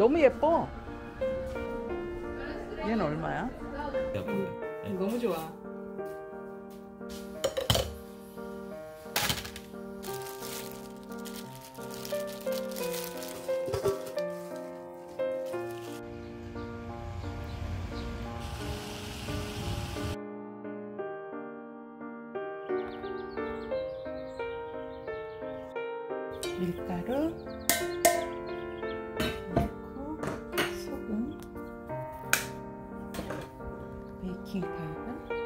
너무 예뻐. 얘는 얼마야? 네. 너무 좋아. 베이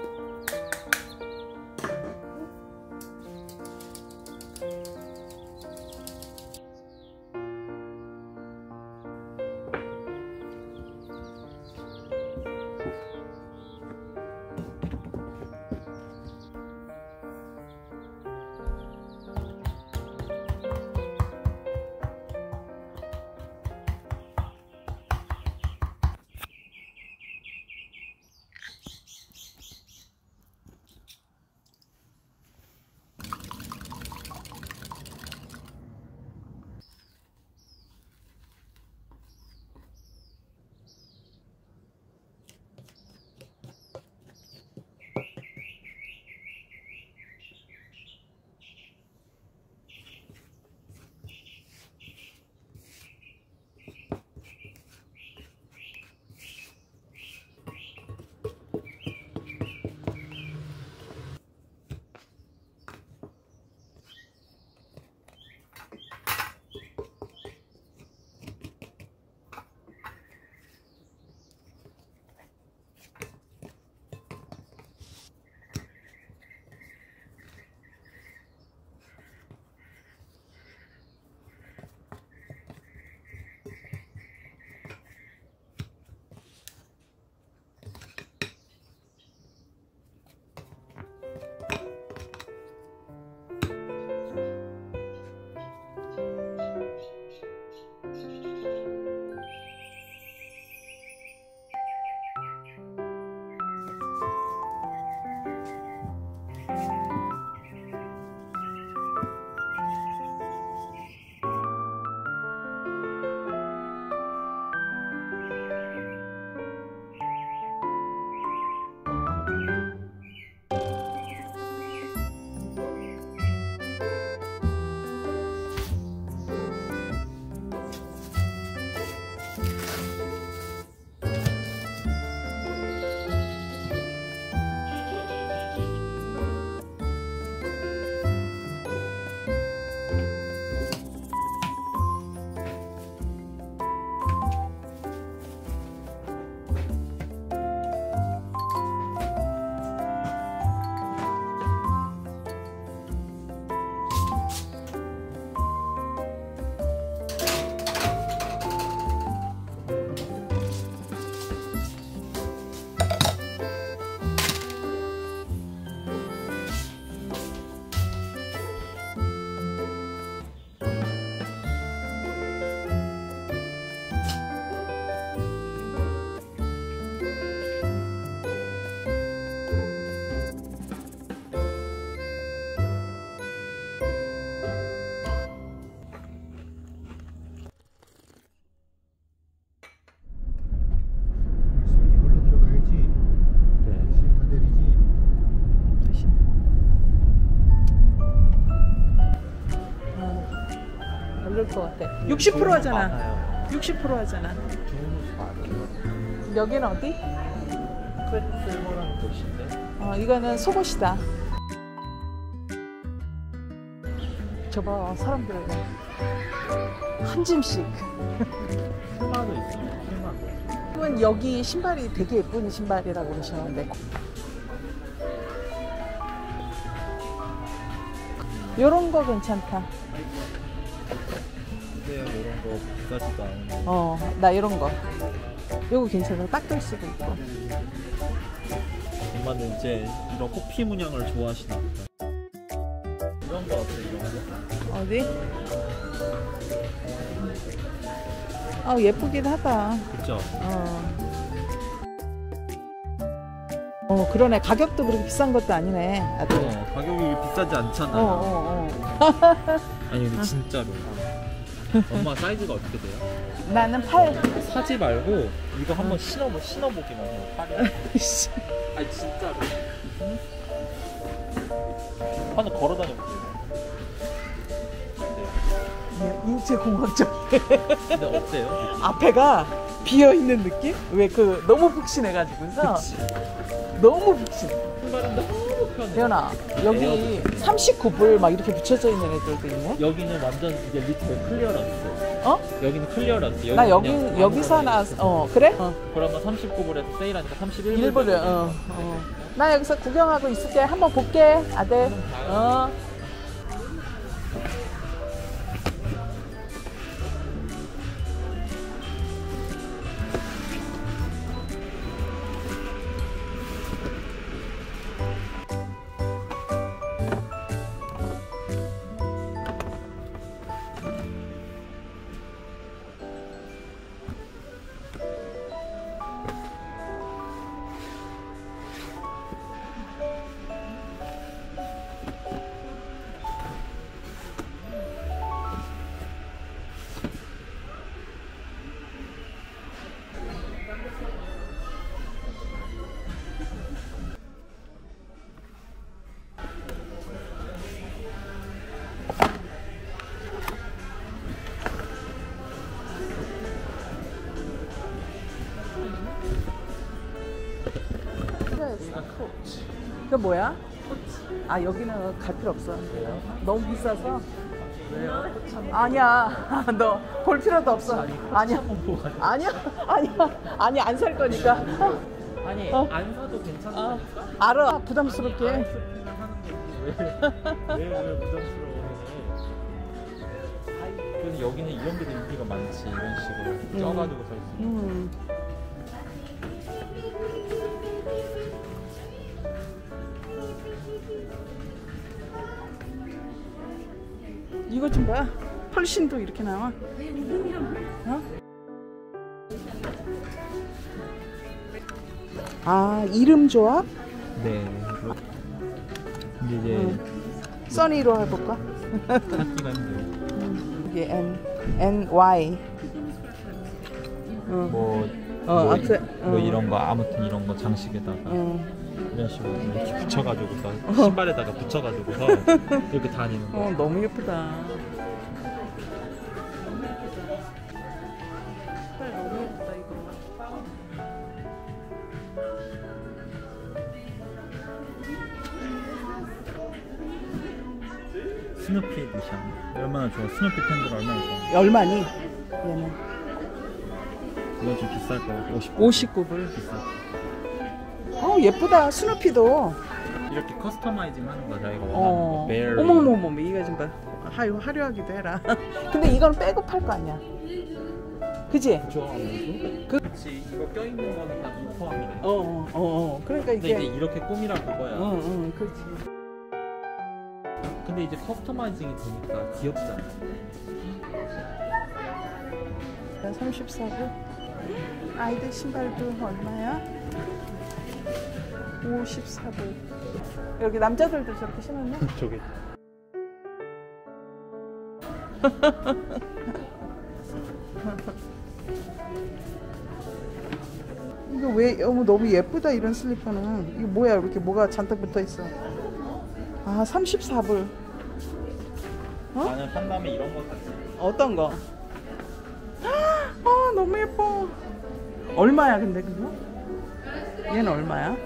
얼릴 것 같아. 60% 하잖아. 많아요. 60% 하잖아. 여기는 어디? 곳인데 어, 이거는 속옷이다. 저봐 사람들 한 짐씩. 있어요. 푸마. 그러면 여기 신발이 되게 예쁜 신발이라고 그러셨는데. 요런 거 괜찮다. 근데요 이런 거 비싸지도 않은데 어, 나 이런 거. 요거 괜찮아. 닦을 수도 있고. 엄마는 이제 이런 호피 문양을 좋아하시나 보다. 이런 거 어때 이런 거? 어디? 아 예쁘긴 하다. 그쵸? 어. 어 그러네 가격도 그렇게 비싼 것도 아니네 아들. 어, 가격이 비싸지 어 않잖아요. 어, 어. 아니 근데 진짜로 엄마 사이즈가 어떻게 돼요? 나는 팔. 사지 말고 이거 한번 신어보 신어보기만 해요. 팔에. 아니 진짜로. 한번 걸어 다녀보세요. 인체공학적. 근데 어때요? 앞에가 비어 있는 느낌? 왜 그 너무 푹신해가지고서 그치. 너무 푹신해. 태연아 여기 39불 막 이렇게 붙여져 있는 애들도 있네. 여기는 완전 이제 little clearance. 어? 여기는 clearance. 나 여기 여기서 나어 그래? 어. 그러면 39불에서 세일하니까 31불. 일부러 어, 어. 나 여기서 구경하고 있을게. 한번 볼게 아들. 어. 그 뭐야? 아 여기는 갈 필요 없어. 너무 비싸서. 아니야. 너 볼 필요도 없어. 아니야. 아니야. 아니야. 아니 안 살 거니까. 아니 어. 안 사도 괜찮아. 어, 알아. 부담스럽게. 왜왜 부담스러워해? 그래서 여기는 이런 게더 인기가 많지 이런 식으로 쪄가지고 살 수. 있는. 이거 좀 봐. 펄신도 이렇게 나와. 어? 아 이름 조합? 네. 근데 이제 음. 써니로 해볼까? 찾기가 힘들어. 이게 N N Y. 어. 뭐, 어, 뭐, 악세- 이- 뭐 어. 이런 거 아무튼 이런 거 장식에다가 어. 이런 식으로 이렇게 붙여가지고서 신발에다가 붙여가지고서 이렇게 다니는 거. 어 너무 예쁘다. 색깔 너무 예쁘다 이거. 스누피 에디션. 얼마나 좋아? 스누피 팬들 얼마나 좋아? 얼마니? 얘는 이건 좀 비쌀 거야. 50. 59불. 비싸. 어 예쁘다 스누피도. 이렇게 customizing 하는 거야. 자기가 원하는 어. 거. very. 어머머머 이거 좀 봐. 하여 화려하기도 해라. 근데 이건 빼고 팔거 아니야? 그지? 그- 그렇지. 이거 껴있는 거는 다 포함이네. 어어어 어, 어. 그러니까 근데 이게. 이제 이렇게 꾸미라 그거야. 응, 응, 그렇지. 근데 이제 customizing이 되니까 귀엽잖아. 34불. 아이들 신발도 얼마야? 54불. 여기 남자들도 저렇게 신었네? 저게. 이거 왜 어머 너무 예쁘다 이런 슬리퍼는 이거 뭐야 이렇게 뭐가 잔뜩 붙어 있어 아 34불 어? 나는 산 다음에 이런 거 샀지. 어떤 거? 아 너무 예뻐 얼마야 근데 그거? 얘는 얼마야?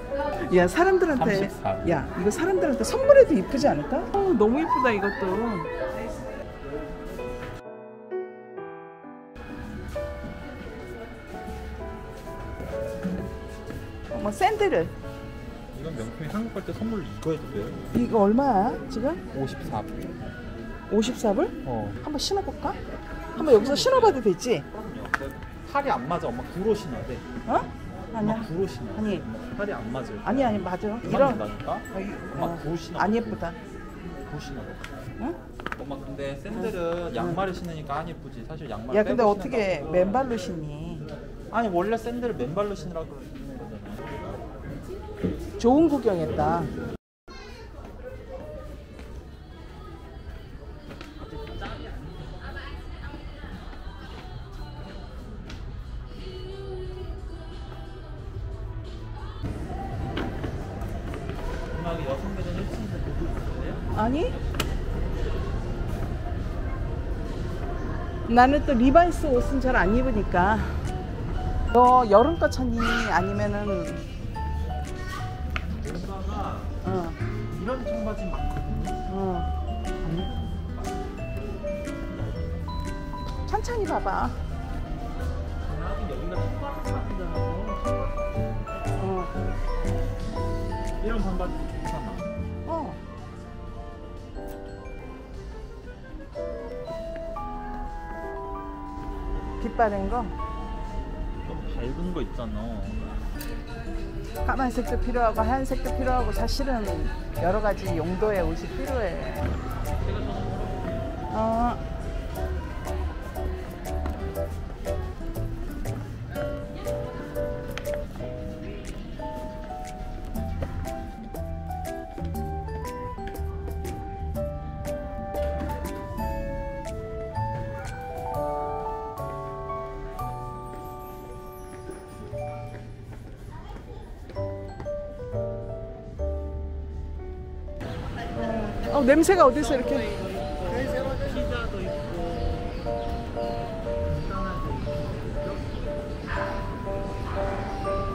야 사람들한테 34. 야 이거 사람들한테 선물해도 이쁘지 않을까? 어 너무 예쁘다 이것도 어머 샌들을 이건 명품이 한국 갈 때 선물로 이거 해도 돼요? 이거 얼마야 지금? 54불. 54불? 어. 한번 신어볼까? 한번 여기서 신어봐도 되지? 팔이 안 맞아. 엄마 구로 신어야 돼. 어? 아니야 구로 신어. 아니. 팔이 안 맞을. 아니 아니 맞아 이런 어, 이- 엄마 어, 구로 신어. 안 예쁘다 구로 신어. 응? 엄마 근데 샌들은 양말을 신으니까 안 예쁘지. 사실 양말. 야 근데 어떻게. 맨발로 신니 아니 원래 샌들을 맨발로 신으라고. 좋은 구경했다 나는 또 리바이스 옷은 잘 안 입으니까. 너 여름 거 찾니? 아니면은 어, 이런 청바지 많거든요. 어. 천천히 봐봐. 어. 이런 반바지 빛바랜 거 좀 밝은 거 있잖아. 까만색도 필요하고 하얀색도 필요하고 사실은 여러 가지 용도의 옷이 필요해. 어. 어, 냄새가 어디서 이렇게? 피자도 있고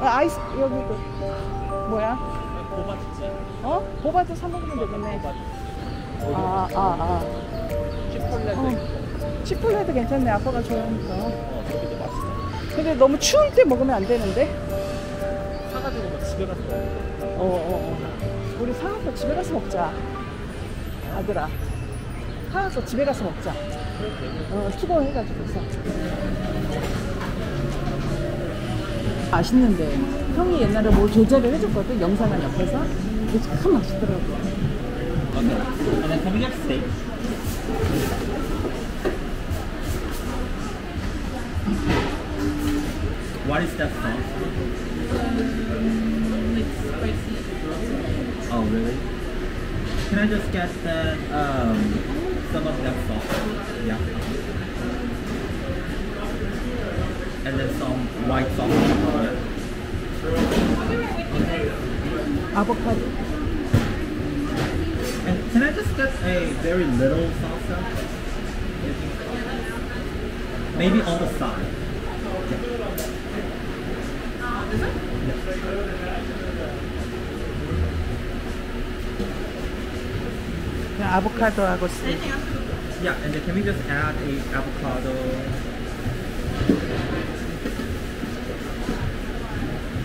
아, 아이스 여기 도 뭐야? 고바지 어? 보바도 사 먹으면 되겠네. 고바지 아, 아, 아. 치폴레도 어. 치폴레도 괜찮네. 아빠가 좋아하니까. 어 근데 너무 추울 때 먹으면 안 되는데. 사가지고 막 집에 가서 먹는 거 어, 어, 어. 우리 사갖고 집에 가서 먹자. 아들아. 사갖고 집에 가서 먹자. 그래도 되고 어, 투고해가지고서. 맛있는데. 형이 옛날에 뭐 조제를 해줬거든. 영상을 옆에서. 근데 참 맛있더라고. What is that sauce? Oh, really? Can I just guess that um, some of them salt? Yeah. And then some white salt. Yeah. Avocado. And can I just get a very little salsa? Maybe on the side. Yeah. Uh, yeah. 아보카도하고 쓰. Yeah, and then can we just add a avocado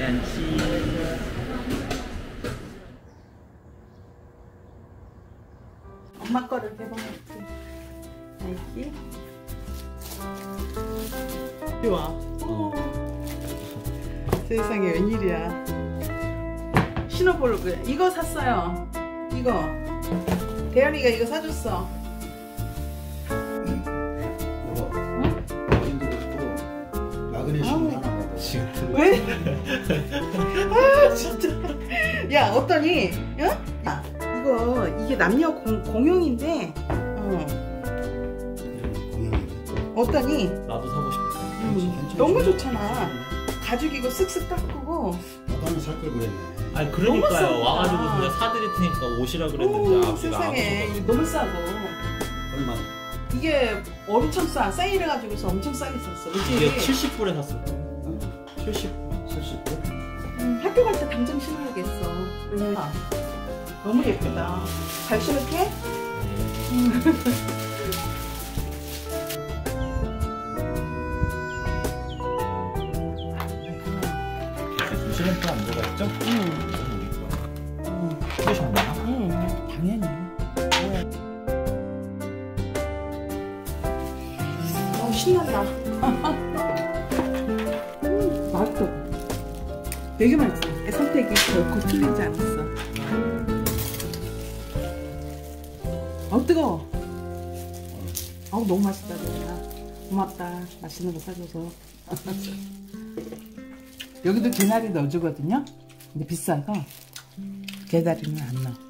and cheese? 엄마 거를 개봉했지. 나이키. 이리 와. 세상에 웬일이야. 신어보려고 이거 샀어요. 이거. 대현이가 이거 사줬어. 마그네슘 하나 먹어 지금 왜? 아 진짜. 야 어떠니? 응? 야 이거 이게 남녀 공, 공용인데. 어. 어떠니? 나도 사고 싶었어. 음, 너무 좋잖아. 가죽 이거 쓱쓱 닦고. 나도 살걸 그랬네 아니. 그러니까요. 와가지고 그냥 사드릴 테니까 오시라 그랬는데 오, 안 세상에 너무 싸고. 얼마? 이게 엄청 싸. 세일해가지고서 엄청 싸게 샀어. 이게 그치? 70불에 샀어. 어? 70. 70불? 음, 학교 갈 때 당장 신어야겠어. 왜냐면 너무 예쁘다. 잘 신을게. 두 되게 맛있어. 내 선택이 결코 틀리지 않았어. 어, 뜨거워. 어우, 너무 맛있다, 내가. 고맙다. 맛있는 거 사줘서. 여기도 개나리 넣어주거든요. 근데 비싸서 개다리는 안 넣어.